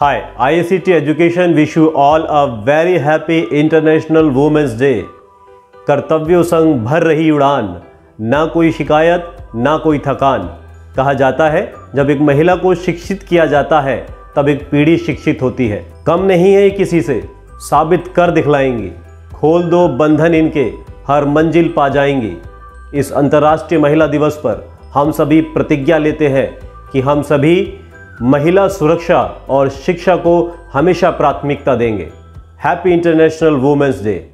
Hi, IACT Education wish you all a very happy International Women's Day. कर्तव्यों संग भर रही उड़ान ना कोई शिकायत ना कोई थकान। कहा जाता है जब एक महिला को शिक्षित किया जाता है तब एक पीढ़ी शिक्षित होती है। कम नहीं है किसी से साबित कर दिखलाएँगी। खोल दो बंधन इनके हर मंजिल पा जाएँगी। इस अंतर्राष्ट्रीय महिला दिवस पर हम सभी प्रतिज्ञा लेते हैं कि हम सभी महिला सुरक्षा और शिक्षा को हमेशा प्राथमिकता देंगे। Happy international women's day